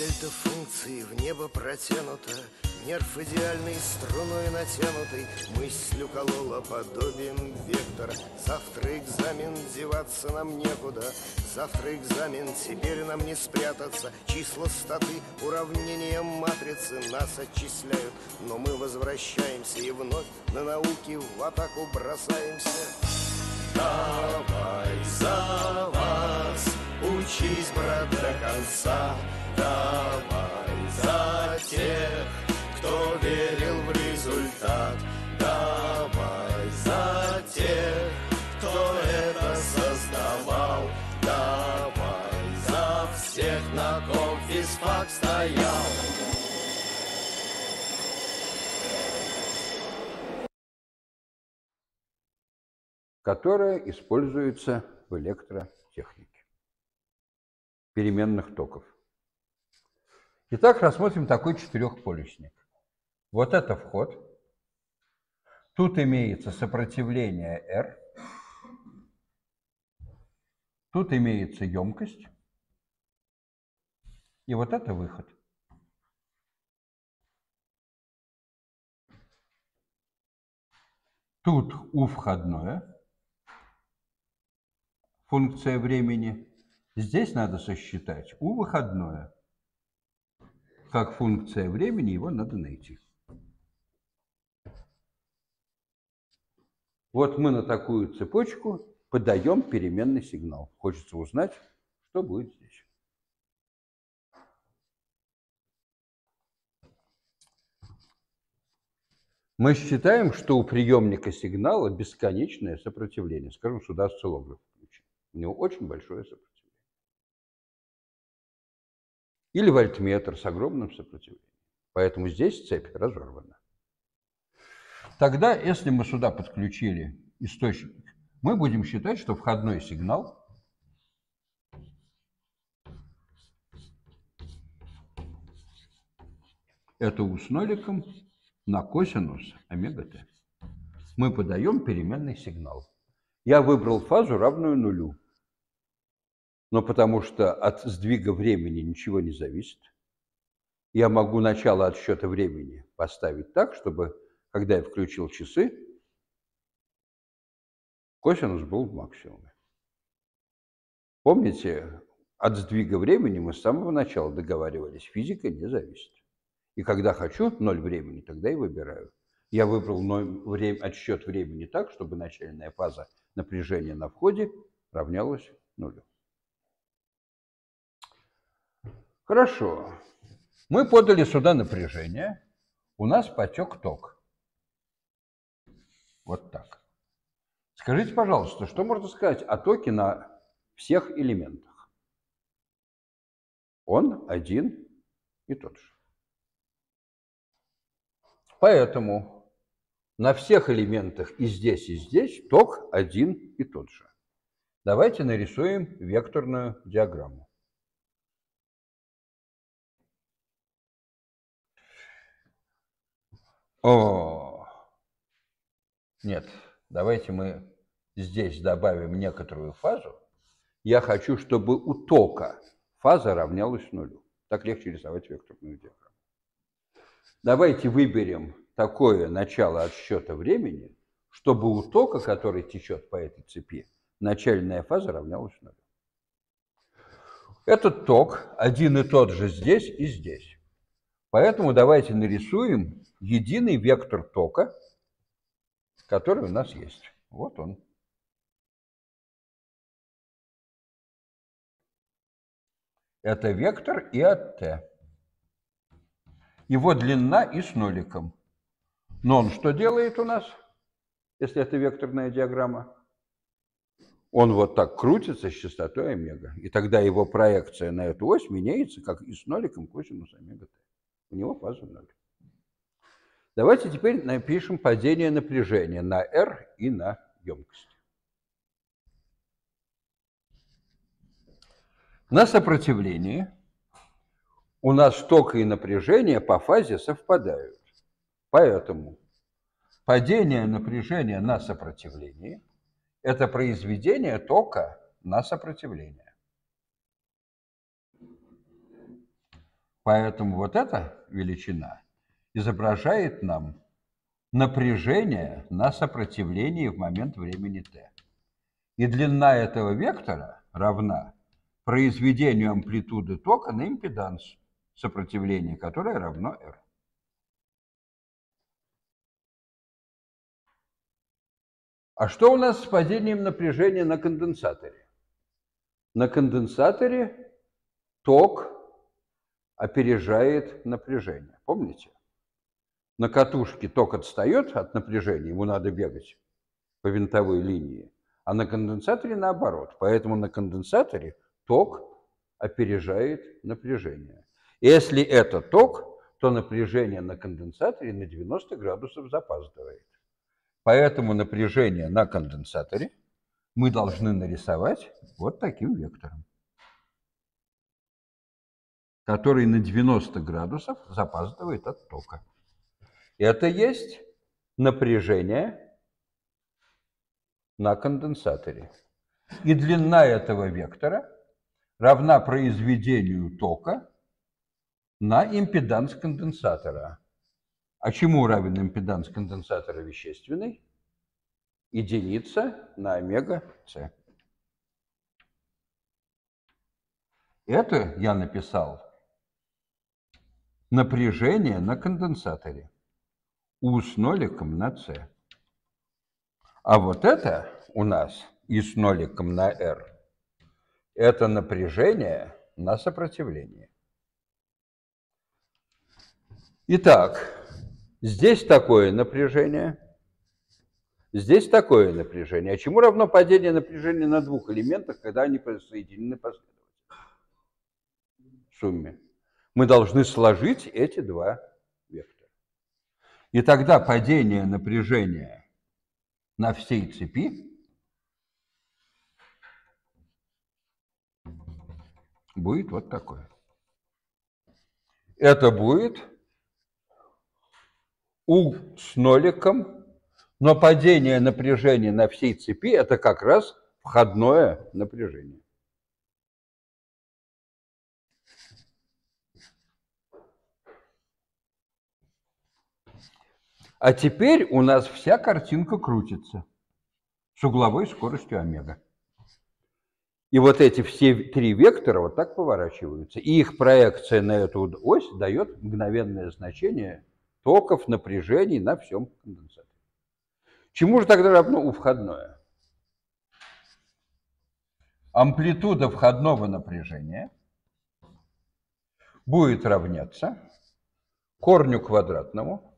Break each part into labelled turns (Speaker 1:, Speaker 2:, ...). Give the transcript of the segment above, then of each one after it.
Speaker 1: дельта функции в небо протянута Нерв идеальный, струной натянутый. Мысль уколола подобием вектора. Завтра экзамен, деваться нам некуда. Завтра экзамен, теперь нам не спрятаться. Числа статы, уравнения матрицы Нас отчисляют, но мы возвращаемся И вновь на науки в атаку бросаемся. Давай за вас, учись, брат, до конца Давай за тех, кто верил в результат. Давай за тех, кто это создавал. Давай за всех, на ком физфак стоял.
Speaker 2: которая используется в электротехнике переменных токов. Итак, рассмотрим такой четырехполюсник. Вот это вход. Тут имеется сопротивление R. Тут имеется емкость. И вот это выход. Тут U входное, функция времени. Здесь надо сосчитать U выходное. Как функция времени его надо найти. Вот мы на такую цепочку подаем переменный сигнал. Хочется узнать, что будет здесь. Мы считаем, что у приемника сигнала бесконечное сопротивление. Скажем, сюда осциллограф включим. У него очень большое сопротивление. Или вольтметр с огромным сопротивлением. Поэтому здесь цепь разорвана. Тогда, если мы сюда подключили источник, мы будем считать, что входной сигнал это у с ноликом на косинус омега t. Мы подаем переменный сигнал. Я выбрал фазу, равную нулю. Но потому что от сдвига времени ничего не зависит, я могу начало отсчета времени поставить так, чтобы когда я включил часы, косинус был в максимуме. Помните, от сдвига времени мы с самого начала договаривались, физика не зависит. И когда хочу ноль времени, тогда и выбираю. Я выбрал ноль время, отсчет времени так, чтобы начальная фаза напряжения на входе равнялась нулю. Хорошо. Мы подали сюда напряжение. У нас потек ток. Вот так. Скажите, пожалуйста, что можно сказать о токе на всех элементах? Он один и тот же. Поэтому на всех элементах и здесь, и здесь ток один и тот же. Давайте нарисуем векторную диаграмму. О, нет, давайте мы здесь добавим некоторую фазу. Я хочу, чтобы у тока фаза равнялась нулю. Так легче рисовать векторную диаграмму. Давайте выберем такое начало отсчета времени, чтобы у тока, который течет по этой цепи, начальная фаза равнялась нулю. Этот ток один и тот же здесь и здесь. Поэтому давайте нарисуем единый вектор тока – который у нас есть. Вот он. Это вектор и от t. Его длина и с ноликом. Но он что делает у нас, если это векторная диаграмма? Он вот так крутится с частотой омега. И тогда его проекция на эту ось меняется, как и с ноликом косинус омега t. У него фаза ноль. Давайте теперь напишем падение напряжения на R и на емкость. На сопротивлении у нас ток и напряжение по фазе совпадают. Поэтому падение напряжения на сопротивлении – это произведение тока на сопротивление. Поэтому вот эта величина изображает нам напряжение на сопротивлении в момент времени t. И длина этого вектора равна произведению амплитуды тока на импеданс сопротивления, которое равно r. А что у нас с падением напряжения на конденсаторе? На конденсаторе ток опережает напряжение. Помните? На катушке ток отстает от напряжения, ему надо бегать по винтовой линии, а на конденсаторе наоборот. Поэтому на конденсаторе ток опережает напряжение. Если это ток, то напряжение на конденсаторе на 90 градусов запаздывает. Поэтому напряжение на конденсаторе мы должны нарисовать вот таким вектором, который на 90 градусов запаздывает от тока. Это есть напряжение на конденсаторе. И длина этого вектора равна произведению тока на импеданс конденсатора. А чему равен импеданс конденсатора вещественный? Единица на омега С. Это я написал напряжение на конденсаторе. У с ноликом на С. А вот это у нас и с ноликом на R. Это напряжение на сопротивление. Итак, Здесь такое напряжение, здесь такое напряжение. А чему равно падение напряжения на двух элементах, когда они соединены последовательно? В сумме. Мы должны сложить эти два. И тогда падение напряжения на всей цепи будет вот такое. Это будет у с ноликом, но падение напряжения на всей цепи – это как раз входное напряжение. А теперь у нас вся картинка крутится с угловой скоростью омега. И вот эти все три вектора вот так поворачиваются. И их проекция на эту ось дает мгновенное значение токов, напряжений на всем конденсаторе. Чему же тогда равно у входное? Амплитуда входного напряжения будет равняться корню квадратному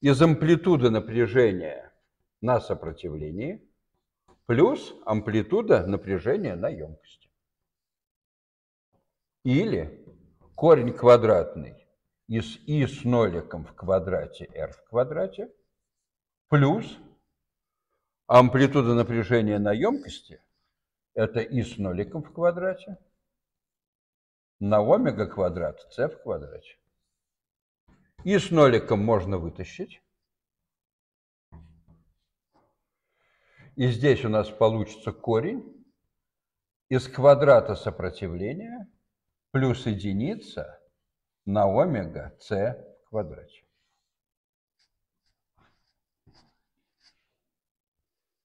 Speaker 2: из амплитуды напряжения на сопротивлении плюс амплитуда напряжения на емкости. Или корень квадратный из и с ноликом в квадрате r в квадрате плюс амплитуда напряжения на емкости это и с ноликом в квадрате на омега квадрат c в квадрате. И с ноликом можно вытащить. И здесь у нас получится корень из квадрата сопротивления плюс единица на омега с в квадрате.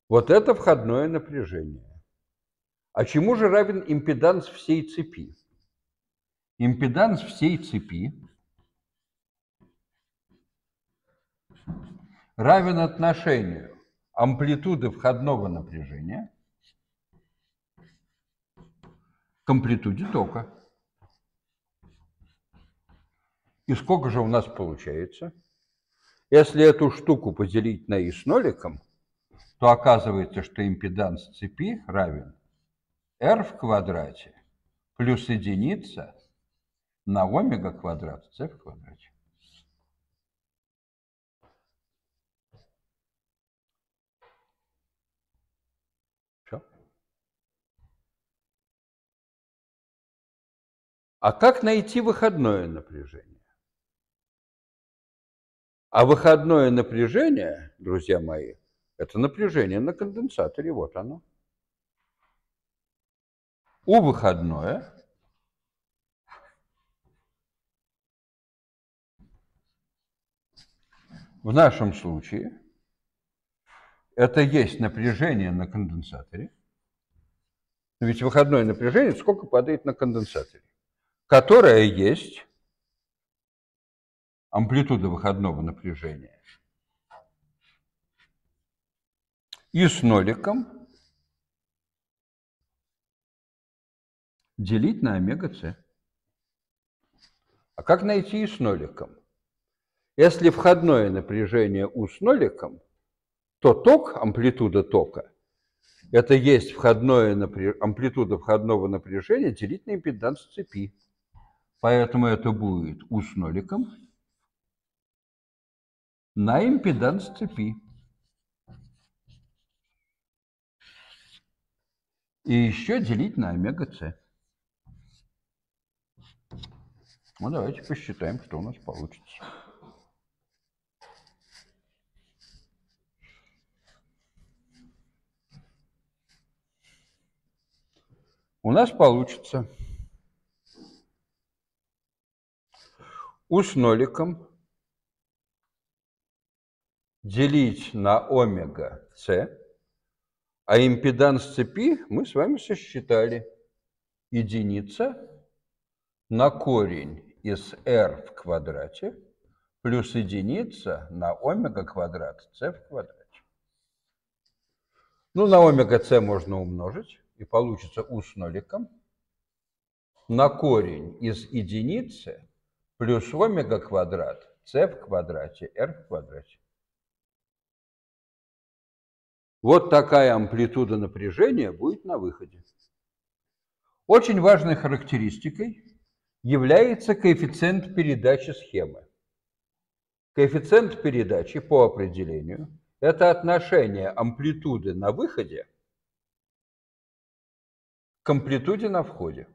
Speaker 2: Вот это входное напряжение. А чему же равен импеданс всей цепи? Импеданс всей цепи равен отношению амплитуды входного напряжения к амплитуде тока. И сколько же у нас получается? Если эту штуку поделить на и с ноликом, то оказывается, что импеданс цепи равен r в квадрате плюс единица на омега квадрат c в квадрате. А как найти выходное напряжение? А выходное напряжение, друзья мои, это напряжение на конденсаторе, вот оно. У выходное в нашем случае это есть напряжение на конденсаторе. Ведь выходное напряжение сколько падает на конденсаторе? Которое есть амплитуда выходного напряжения. И с ноликом делить на омега-с. А как найти и с ноликом? Если входное напряжение У с ноликом, то ток, амплитуда тока, это есть входное амплитуда входного напряжения делить на импеданс цепи. Поэтому это будет У с ноликом на импеданс цепи. И еще делить на омега-с. Ну, давайте посчитаем, что у нас получится. У нас получится У с ноликом делить на омега С, а импеданс цепи мы с вами сосчитали. Единица на корень из r в квадрате плюс единица на омега квадрат c в квадрате. Ну, на омега c можно умножить, и получится u с ноликом на корень из единицы плюс омега квадрат c в квадрате r в квадрате. Вот такая амплитуда напряжения будет на выходе. Очень важной характеристикой является коэффициент передачи схемы. Коэффициент передачи по определению – это отношение амплитуды на выходе к амплитуде на входе.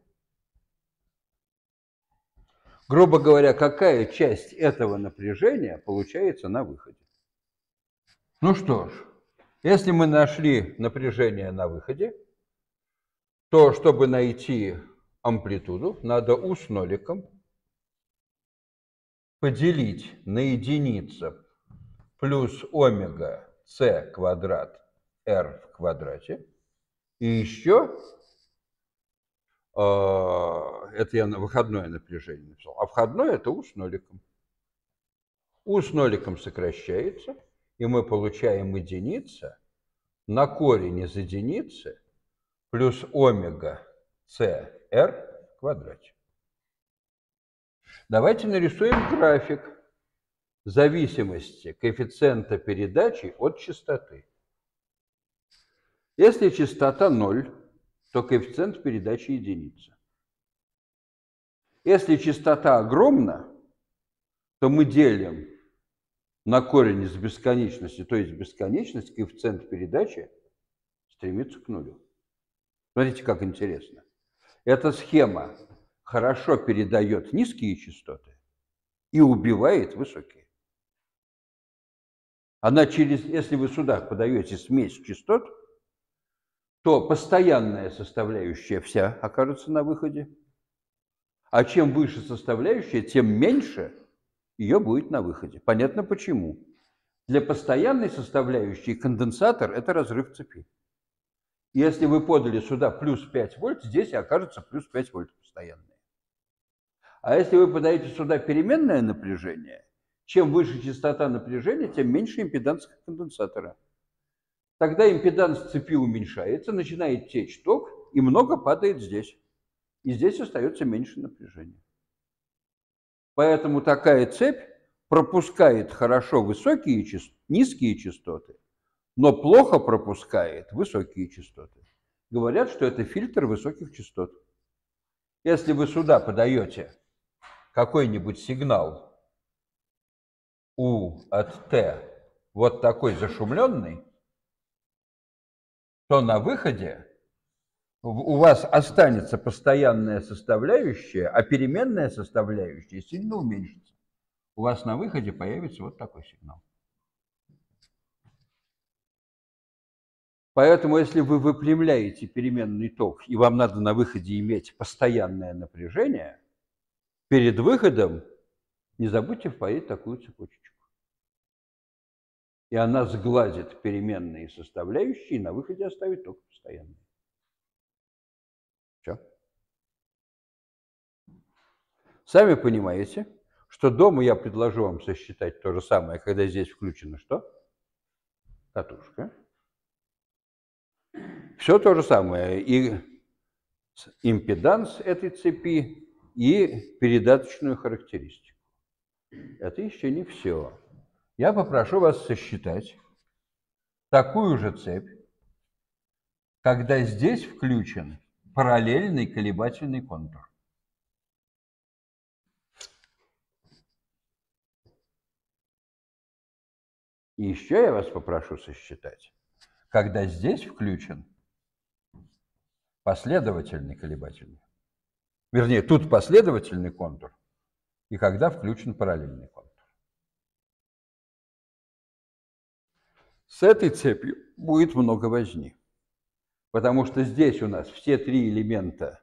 Speaker 2: Грубо говоря, какая часть этого напряжения получается на выходе. Ну что ж, если мы нашли напряжение на выходе, то чтобы найти амплитуду надо У с ноликом поделить на единицу плюс омега с квадрат r в квадрате. И еще, это я на выходное напряжение написал, а входное это У с ноликом. У с ноликом сокращается, и мы получаем единица на корень из единицы плюс омега с r в квадрате. Давайте нарисуем график зависимости коэффициента передачи от частоты. Если частота 0, то коэффициент передачи единица. Если частота огромна, то мы делим на корень из бесконечности, то есть бесконечность, коэффициент передачи стремится к нулю. Смотрите, как интересно. Эта схема хорошо передает низкие частоты и убивает высокие. Она через, если вы сюда подаете смесь частот, то постоянная составляющая вся окажется на выходе. А чем выше составляющая, тем меньше ее будет на выходе. Понятно почему. Для постоянной составляющей конденсатор – это разрыв цепи. Если вы подали сюда плюс 5 вольт, здесь окажется плюс 5 вольт постоянные. А если вы подаете сюда переменное напряжение, чем выше частота напряжения, тем меньше импеданс конденсатора. Тогда импеданс цепи уменьшается, начинает течь ток, и много падает здесь. И здесь остается меньше напряжения. Поэтому такая цепь пропускает хорошо высокие, низкие частоты, но плохо пропускает высокие частоты. Говорят, что это фильтр высоких частот. Если вы сюда подаете какой-нибудь сигнал U от T вот такой зашумленный, то на выходе у вас останется постоянная составляющая, а переменная составляющая сильно уменьшится. У вас на выходе появится вот такой сигнал. Поэтому, если вы выпрямляете переменный ток, и вам надо на выходе иметь постоянное напряжение, перед выходом не забудьте впоить такую цепочку. И она сгладит переменные составляющие и на выходе оставит только постоянные. Все. Сами понимаете, что дома я предложу вам сосчитать то же самое, когда здесь включено что? Катушка. Все то же самое. И импеданс этой цепи, и передаточную характеристику. Это еще не все. Я попрошу вас сосчитать такую же цепь, когда здесь включен параллельный колебательный контур. И еще я вас попрошу сосчитать, когда здесь включен последовательный колебательный. Вернее, тут последовательный контур, и когда включен параллельный контур. С этой цепью будет много возни, потому что здесь у нас все три элемента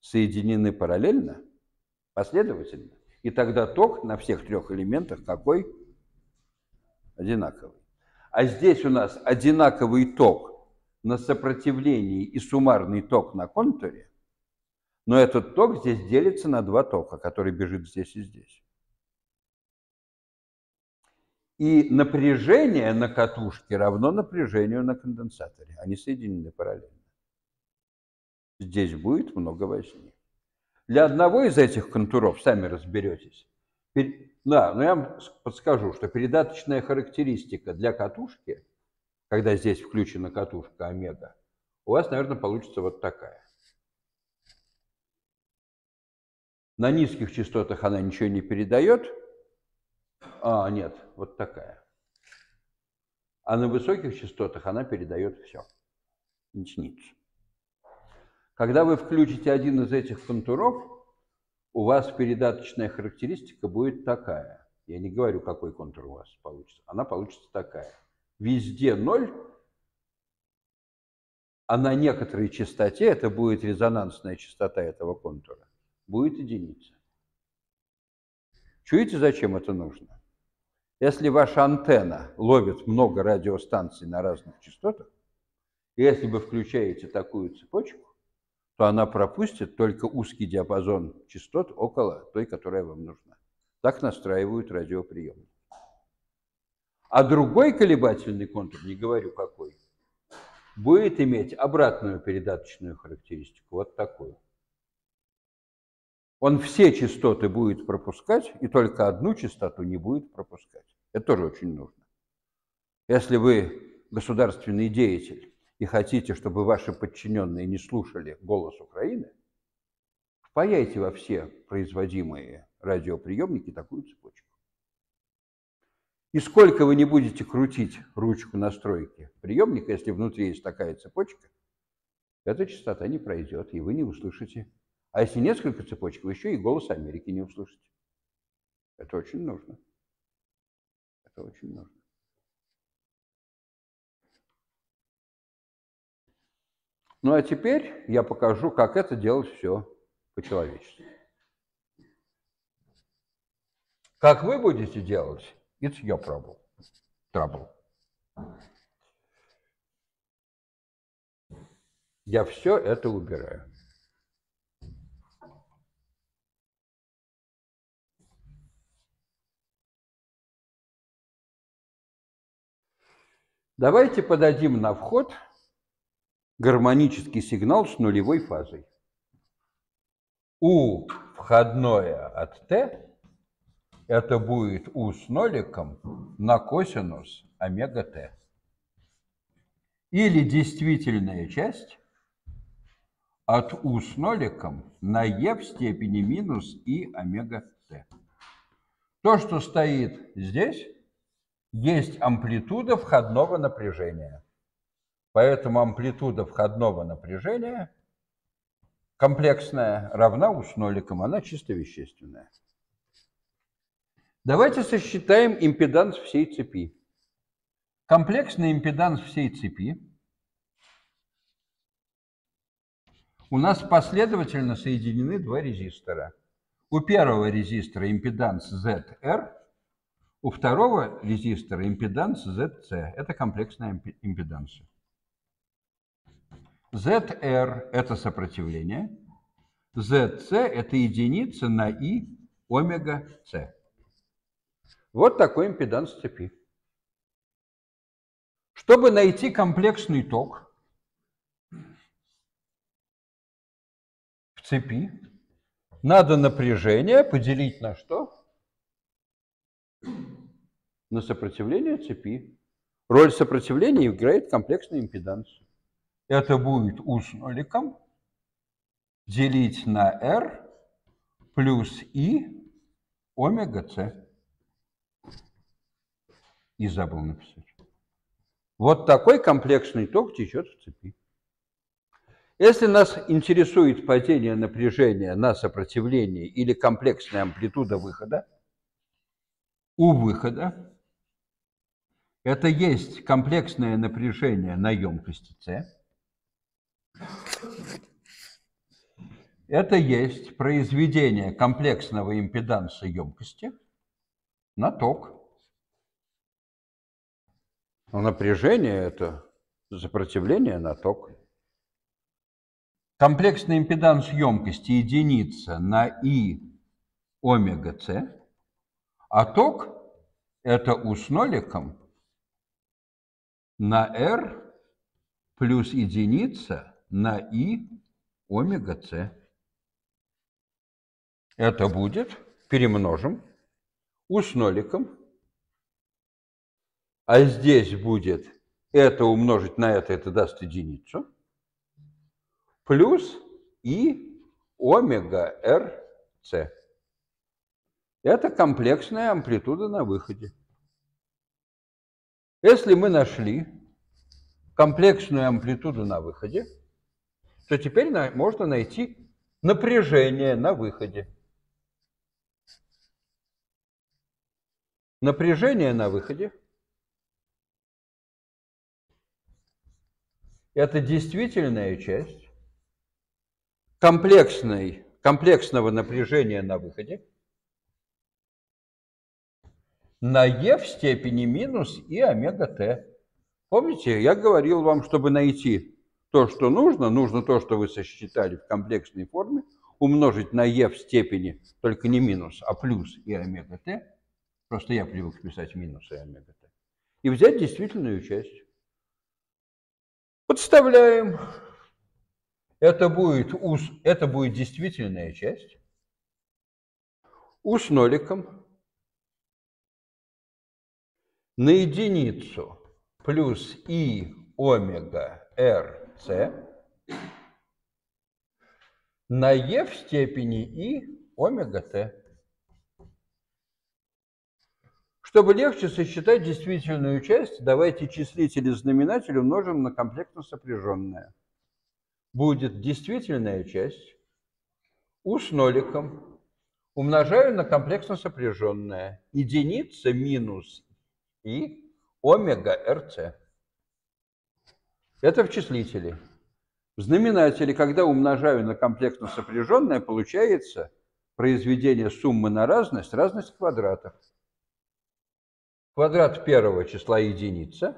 Speaker 2: соединены параллельно, последовательно, и тогда ток на всех трех элементах какой? одинаковый. А здесь у нас одинаковый ток на сопротивлении и суммарный ток на контуре, но этот ток здесь делится на два тока, который бежит здесь и здесь. И напряжение на катушке равно напряжению на конденсаторе. Они соединены параллельно. Здесь будет много возни. Для одного из этих контуров, сами разберетесь, да, но я вам подскажу, что передаточная характеристика для катушки, когда здесь включена катушка омега, у вас, наверное, получится вот такая. На низких частотах она ничего не передает. А, нет, вот такая. А на высоких частотах она передает все. Единицу. Когда вы включите один из этих контуров, у вас передаточная характеристика будет такая. Я не говорю, какой контур у вас получится. Она получится такая. Везде ноль, а на некоторой частоте, это будет резонансная частота этого контура, будет единица. Чуете, зачем это нужно? Если ваша антенна ловит много радиостанций на разных частотах, если вы включаете такую цепочку, то она пропустит только узкий диапазон частот около той, которая вам нужна. Так настраивают радиоприемник. А другой колебательный контур, не говорю какой, будет иметь обратную передаточную характеристику, вот такую. Он все частоты будет пропускать, и только одну частоту не будет пропускать. Это тоже очень нужно. Если вы государственный деятель, и хотите, чтобы ваши подчиненные не слушали голос Украины, впаяйте во все производимые радиоприемники такую цепочку. И сколько вы не будете крутить ручку настройки приемника, если внутри есть такая цепочка, эта частота не пройдет, и вы не услышите. А если несколько цепочек, вы еще и голос Америки не услышите. Это очень нужно. Это очень нужно. Ну а теперь я покажу, как это делать все по-человечески. Как вы будете делать, it's your problem. trouble. Я все это убираю. Давайте подадим на вход гармонический сигнал с нулевой фазой. У входное от Т это будет У с ноликом на косинус омега Т. Или действительная часть от У с ноликом на Е в степени минус И омега Т. То, что стоит здесь, есть амплитуда входного напряжения. Поэтому амплитуда входного напряжения комплексная равна у с ноликом, она чисто вещественная. Давайте сосчитаем импеданс всей цепи. Комплексный импеданс всей цепи у нас последовательно соединены два резистора. У первого резистора импеданс ZR, У второго резистора импеданс ZC. Это комплексная импеданция. ZR – это сопротивление. ZC – это единица на I омега C. Вот такой импеданс цепи. Чтобы найти комплексный ток в цепи, надо напряжение поделить на что? На сопротивление цепи. Роль сопротивления играет комплексная импеданс. Это будет U с ноликом делить на R плюс I омега С. И забыл написать. Вот такой комплексный ток течет в цепи. Если нас интересует падение напряжения на сопротивление или комплексная амплитуда выхода, у выхода это есть комплексное напряжение на емкости С, это есть произведение комплексного импеданса емкости на ток. Но напряжение – это сопротивление на ток. Комплексный импеданс емкости единица на И омега С, а ток – это У с ноликом на R плюс единица на И омега С. Это будет, перемножим, У с ноликом, а здесь будет это умножить на это, это даст единицу, плюс И омега РС. Это комплексная амплитуда на выходе. Если мы нашли комплексную амплитуду на выходе, то теперь можно найти напряжение на выходе. Напряжение на выходе – это действительная часть комплексной, комплексного напряжения на выходе – на e в степени минус и омега t. Помните, я говорил вам, чтобы найти то, что нужно, нужно то, что вы сосчитали в комплексной форме, умножить на e в степени, только не минус, а плюс и омега t. Просто я привык писать минус и омега t. И взять действительную часть. Подставляем. Это будет, у, это будет действительная часть. У с ноликом на единицу плюс и омега РС на Е в степени и омега Т. Чтобы легче сосчитать действительную часть, давайте числитель и знаменатель умножим на комплексно сопряженное. Будет действительная часть у с ноликом умножаю на комплексно сопряженное. Единица минус и омега РЦ. Это в числителе. В знаменателе, когда умножаю на комплексно сопряженное, получается произведение суммы на разность, разность квадратов. Квадрат первого числа единица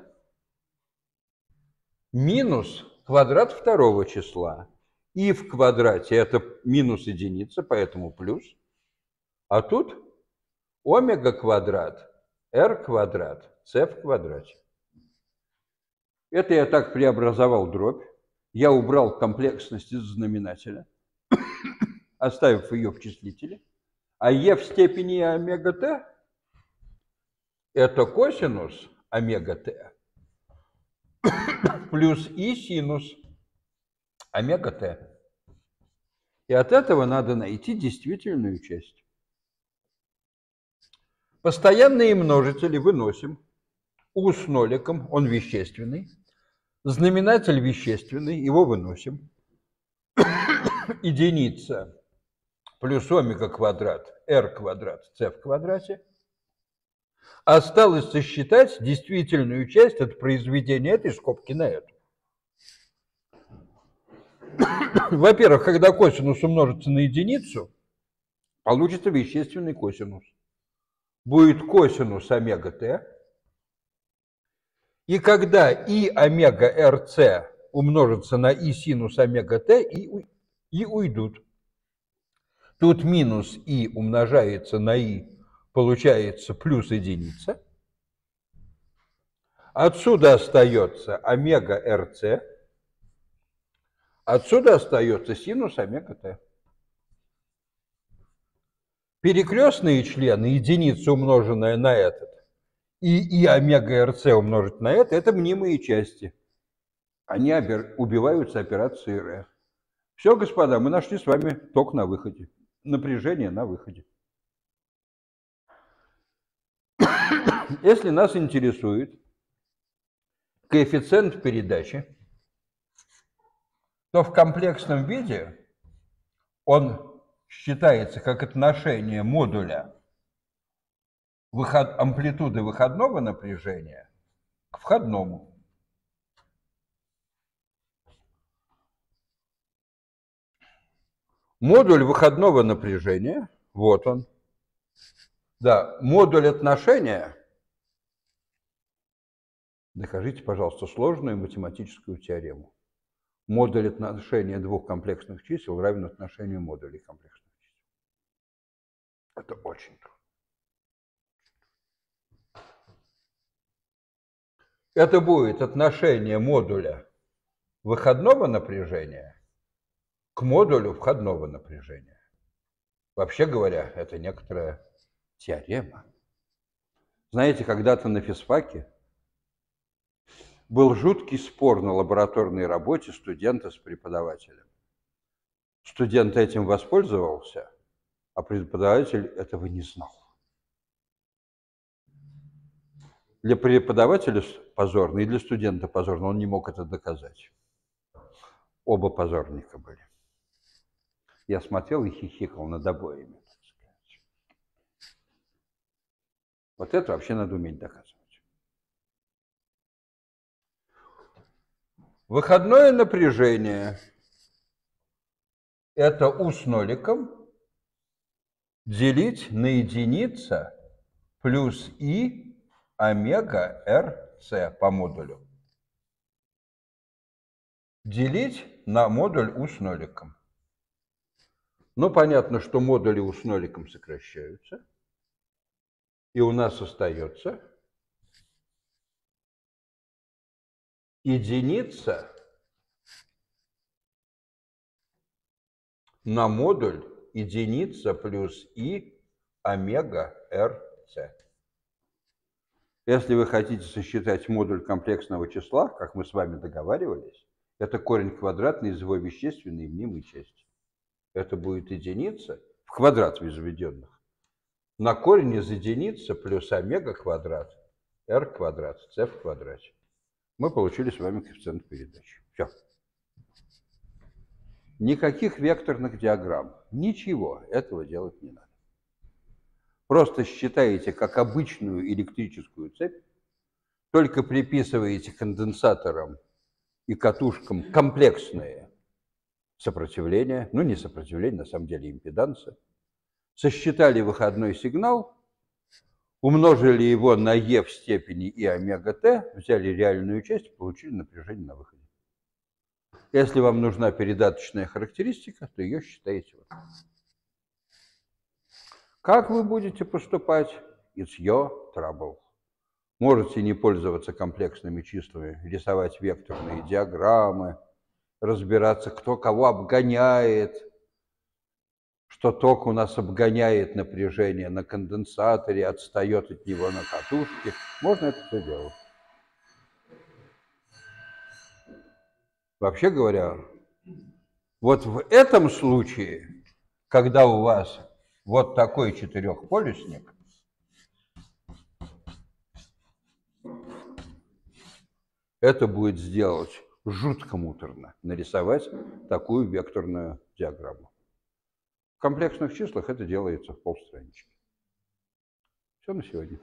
Speaker 2: минус квадрат второго числа. И в квадрате это минус единица, поэтому плюс. А тут омега квадрат r квадрат, c в квадрате. Это я так преобразовал дробь. Я убрал комплексность из знаменателя, оставив ее в числителе. А e в степени омега t – это косинус омега t плюс и синус омега t. И от этого надо найти действительную часть. Постоянные множители выносим. У с ноликом, он вещественный. Знаменатель вещественный, его выносим. Единица плюс омега квадрат, r квадрат, c в квадрате. Осталось сосчитать действительную часть от произведения этой скобки на эту. Во-первых, когда косинус умножится на единицу, получится вещественный косинус. Будет косинус омега t. И когда и омега rc умножится на и синус омега t, и, и уйдут. Тут минус и умножается на и, получается плюс единица. Отсюда остается омега rc. Отсюда остается синус омега t. Перекрестные члены, единица умноженная на этот, и, и омега РЦ умножить на это, это мнимые части. Они убиваются операцией Р. Все, господа, мы нашли с вами ток на выходе, напряжение на выходе. Если нас интересует коэффициент передачи, то в комплексном виде он считается как отношение модуля выход, амплитуды выходного напряжения к входному. Модуль выходного напряжения, вот он. Да, модуль отношения. Докажите, пожалуйста, сложную математическую теорему. Модуль отношения двух комплексных чисел равен отношению модулей комплексных. Это очень трудно. Это будет отношение модуля выходного напряжения к модулю входного напряжения. Вообще говоря, это некоторая теорема. Знаете, когда-то на физфаке был жуткий спор на лабораторной работе студента с преподавателем. Студент этим воспользовался, а преподаватель этого не знал. Для преподавателя позорно и для студента позорно, он не мог это доказать. Оба позорника были. Я смотрел и хихикал над обоими. Вот это вообще надо уметь доказывать. Выходное напряжение – это У с ноликом делить на единица плюс И омега РС по модулю. Делить на модуль У с ноликом. Ну, понятно, что модули У с ноликом сокращаются. И у нас остается единица на модуль единица плюс И омега РС. Если вы хотите сосчитать модуль комплексного числа, как мы с вами договаривались, это корень квадратный из его вещественной и мнимой части. Это будет единица в квадрат возведенных на корень из единицы плюс омега квадрат r квадрат c в квадрате. Мы получили с вами коэффициент передачи. Все. Никаких векторных диаграмм, ничего этого делать не надо. Просто считаете как обычную электрическую цепь, только приписываете конденсаторам и катушкам комплексные сопротивления, ну не сопротивление, на самом деле импеданса, сосчитали выходной сигнал, умножили его на Е в степени и омега Т, взяли реальную часть, получили напряжение на выходе. Если вам нужна передаточная характеристика, то ее считаете вот. Как вы будете поступать? It's your trouble. Можете не пользоваться комплексными числами, рисовать векторные диаграммы, разбираться, кто кого обгоняет, что ток у нас обгоняет напряжение на конденсаторе, отстает от него на катушке. Можно это все делать. Вообще говоря, вот в этом случае, когда у вас вот такой четырехполюсник. Это будет сделать жутко муторно, нарисовать такую векторную диаграмму. В комплексных числах это делается в полстранички. Все на сегодня.